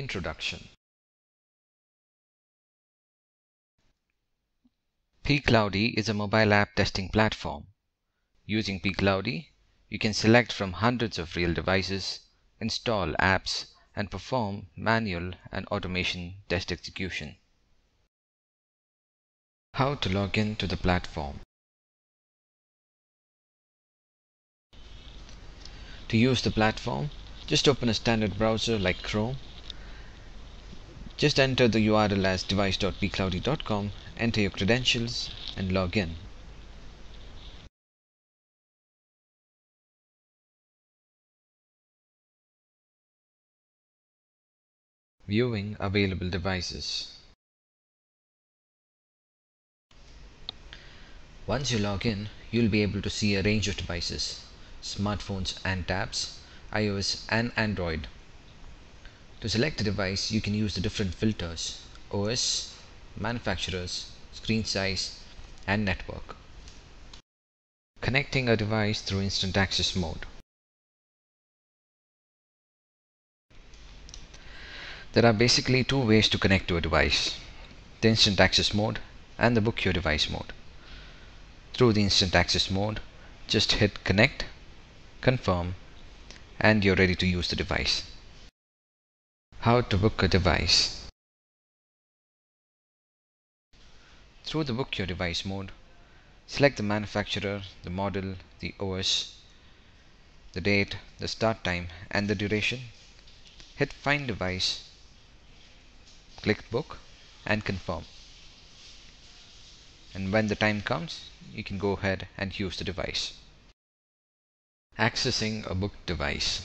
Introduction pCloudy is a mobile app testing platform. Using pCloudy, you can select from hundreds of real devices, install apps, and perform manual and automation test execution. How to log in to the platform. To use the platform, just open a standard browser like Chrome. Just enter the URL as device.pcloudy.com, enter your credentials, and log in. Viewing available devices. Once you log in, you'll be able to see a range of devices, smartphones and tabs, iOS and Android. To select a device, you can use the different filters, OS, manufacturers, screen size, and network. Connecting a device through instant access mode. There are basically two ways to connect to a device, the instant access mode and the book your device mode. Through the instant access mode, just hit connect, confirm, and you're ready to use the device. How to book a device. Through the book your device mode, select the manufacturer, the model, the OS, the date, the start time, and the duration. Hit find device click book and confirm and when the time comes you can go ahead and use the device accessing a book device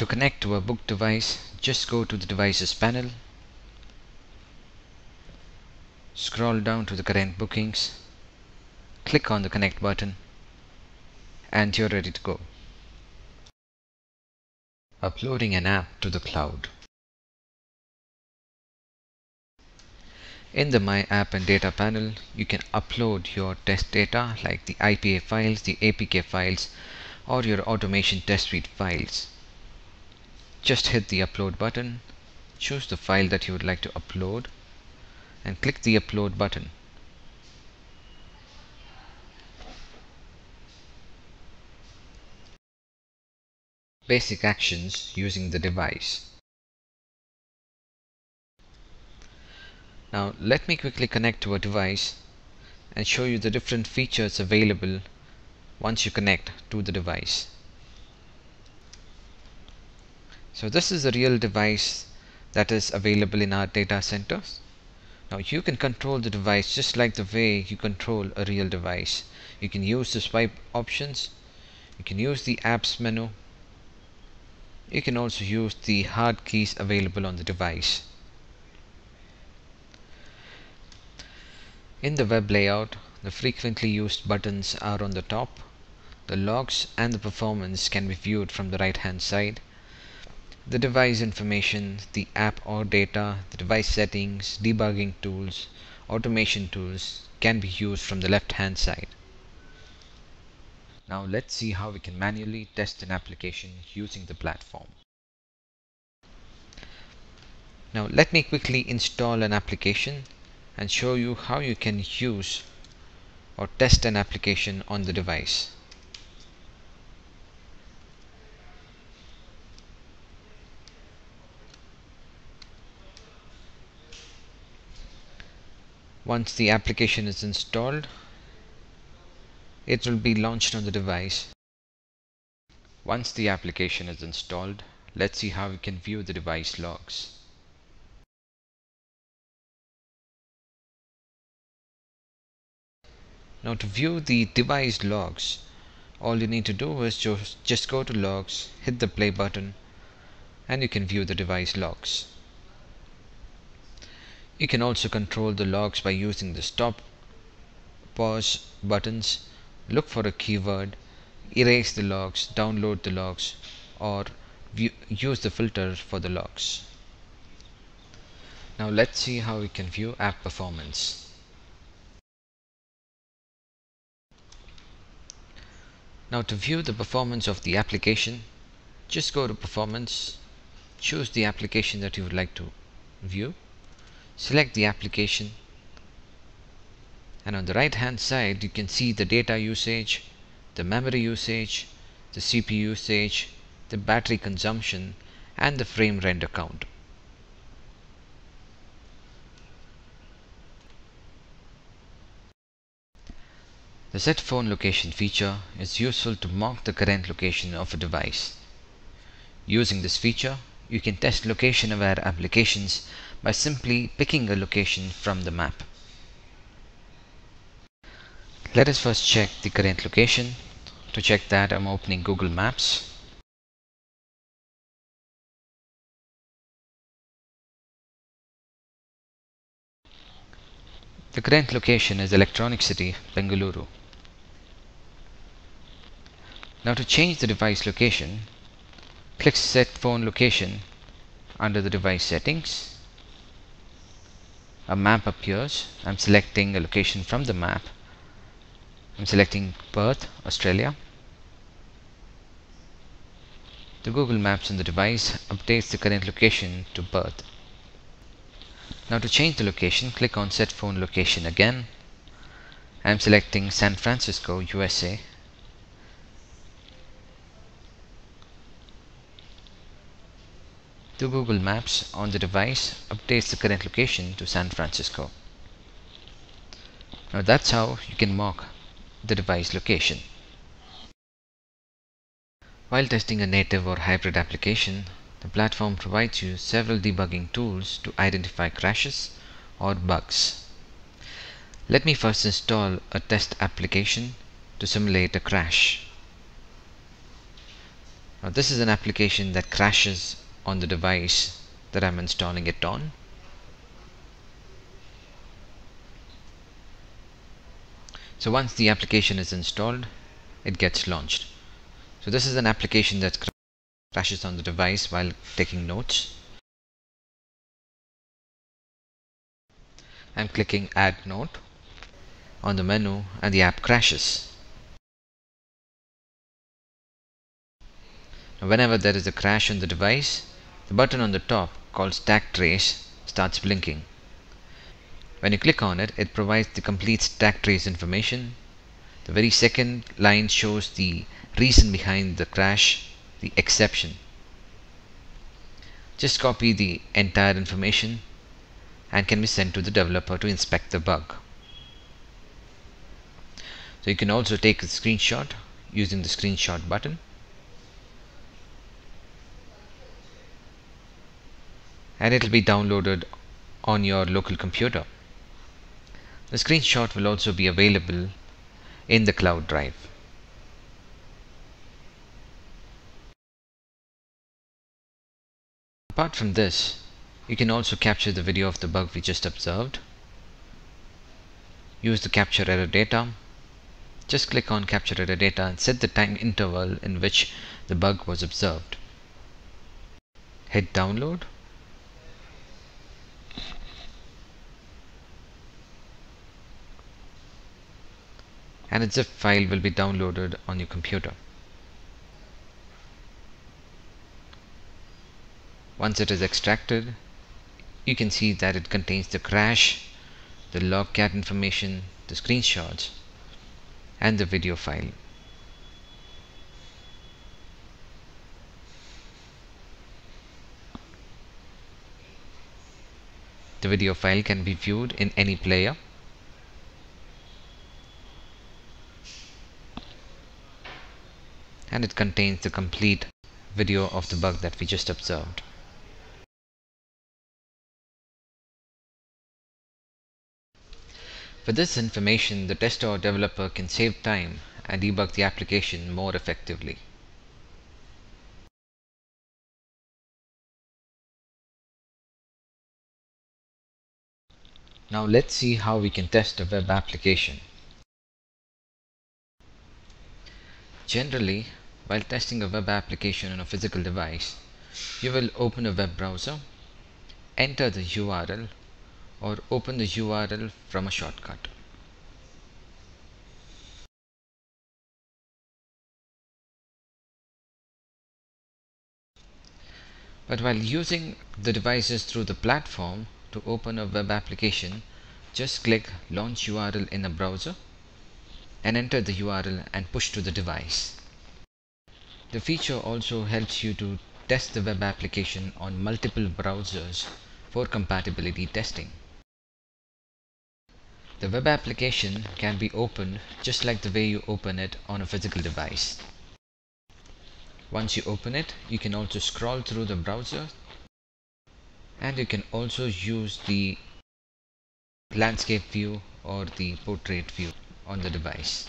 to connect to a book device just go to the devices panel scroll down to the current bookings click on the connect button and you're ready to go Uploading an app to the cloud. In the My App and Data panel, you can upload your test data like the IPA files, the APK files, or your automation test suite files. Just hit the upload button, choose the file that you would like to upload, and click the upload button. basic actions using the device. Now let me quickly connect to a device and show you the different features available once you connect to the device. So this is a real device that is available in our data centers. Now you can control the device just like the way you control a real device. You can use the swipe options, you can use the apps menu, you can also use the hard keys available on the device. In the web layout, the frequently used buttons are on the top. The logs and the performance can be viewed from the right hand side. The device information, the app or data, the device settings, debugging tools, automation tools can be used from the left hand side. Now let's see how we can manually test an application using the platform. Now let me quickly install an application and show you how you can use or test an application on the device. Once the application is installed, it will be launched on the device. Once the application is installed, let's see how we can view the device logs. Now to view the device logs, all you need to do is just, just go to logs, hit the play button, and you can view the device logs. You can also control the logs by using the stop, pause buttons look for a keyword, erase the logs, download the logs, or view, use the filter for the logs. Now let's see how we can view app performance. Now to view the performance of the application, just go to performance choose the application that you would like to view select the application and on the right hand side you can see the data usage the memory usage the CPU usage the battery consumption and the frame render count The set phone location feature is useful to mark the current location of a device. Using this feature, you can test location aware applications by simply picking a location from the map. Let us first check the current location. To check that, I'm opening Google Maps. The current location is Electronic City, Bengaluru. Now to change the device location, click Set Phone Location under the device settings. A map appears. I'm selecting a location from the map. I'm selecting Perth, Australia. The Google Maps on the device updates the current location to Perth. Now to change the location, click on Set Phone Location again. I'm selecting San Francisco, USA. The Google Maps on the device updates the current location to San Francisco. Now that's how you can mark the device location. While testing a native or hybrid application, the platform provides you several debugging tools to identify crashes or bugs. Let me first install a test application to simulate a crash. Now this is an application that crashes on the device that I'm installing it on. So once the application is installed, it gets launched. So this is an application that crashes on the device while taking notes. I'm clicking add note on the menu and the app crashes. whenever there is a crash on the device, the button on the top called stack trace starts blinking. When you click on it, it provides the complete stack trace information. The very second line shows the reason behind the crash, the exception. Just copy the entire information and can be sent to the developer to inspect the bug. So you can also take a screenshot using the screenshot button and it will be downloaded on your local computer. The screenshot will also be available in the cloud drive. Apart from this, you can also capture the video of the bug we just observed. Use the capture error data. Just click on capture error data and set the time interval in which the bug was observed. Hit download and a zip file will be downloaded on your computer. Once it is extracted, you can see that it contains the crash, the logcat information, the screenshots, and the video file. The video file can be viewed in any player and it contains the complete video of the bug that we just observed. With this information, the tester or developer can save time and debug the application more effectively. Now let's see how we can test a web application. Generally, while testing a web application on a physical device, you will open a web browser, enter the URL or open the URL from a shortcut. But while using the devices through the platform to open a web application, just click launch URL in the browser and enter the URL and push to the device. The feature also helps you to test the web application on multiple browsers for compatibility testing. The web application can be opened just like the way you open it on a physical device. Once you open it, you can also scroll through the browser and you can also use the landscape view or the portrait view on the device.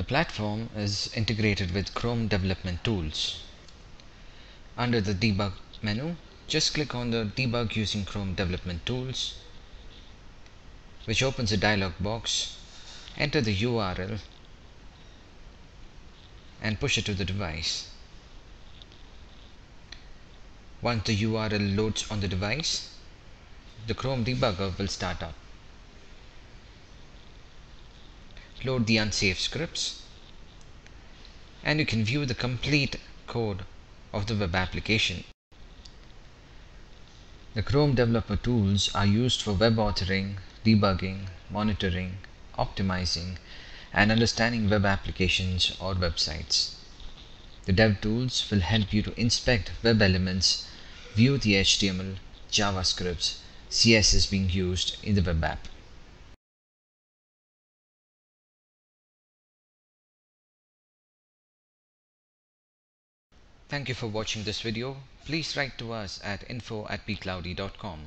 The platform is integrated with Chrome Development Tools. Under the Debug menu, just click on the Debug using Chrome Development Tools, which opens a dialog box. Enter the URL and push it to the device. Once the URL loads on the device, the Chrome debugger will start up. Load the unsafe scripts and you can view the complete code of the web application. The Chrome developer tools are used for web authoring, debugging, monitoring, optimizing, and understanding web applications or websites. The dev tools will help you to inspect web elements, view the HTML, JavaScript, CSS being used in the web app. Thank you for watching this video. Please write to us at info at pcloudy.com.